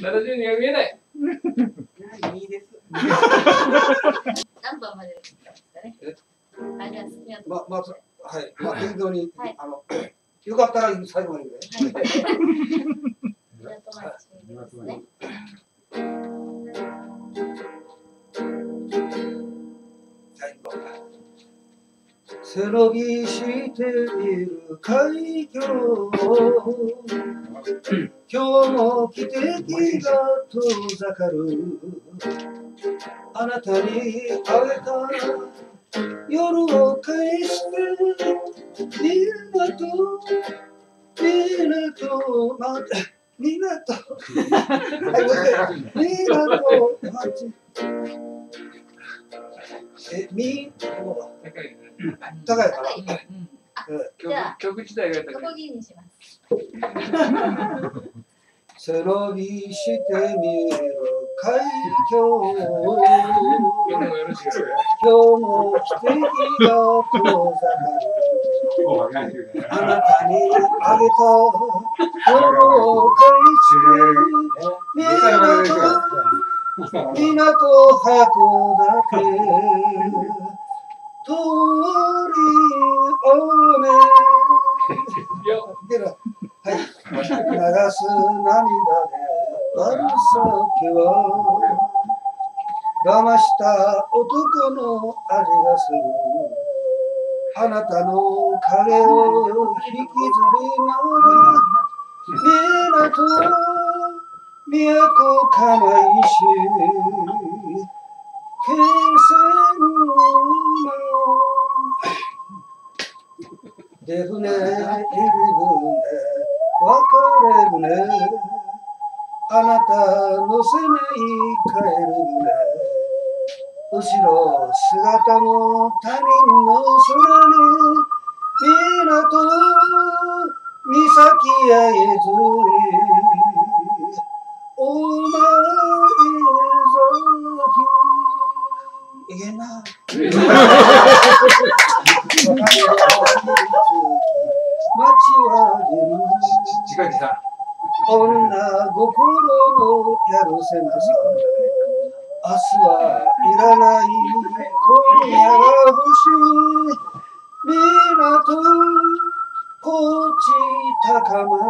70には見えない。いいです。何番までですかね。あ、じゃあ好きなままずはいまあ適当にはいあの よかったら最後までね。はい。港町ですね。背伸びしている海峡。今日も汽笛が遠ざかる。あなたにあげた。夜を返して港港ま港はいもう一回港町えみ高いね。高いか高いな曲じゃあ曲自体が高い。そこぎにします。背伸びしてみる海峡今日もよろしく。今日も汽笛が遠ざかるあなたにあげた夜を返して港港函館通り雨流す涙で割る酒は騙した男の味がするあなたの影を引きずりながら港都釜石気仙沼出船入り船別れ船あなた乗せない。帰る船後ろ姿も他人の空に港岬やえずおぞいけんな街は出る時間来た。女心のやるせなさ明日はいらない。今夜が欲しい。港高知高松。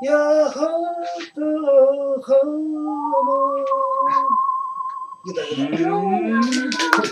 やはとほも你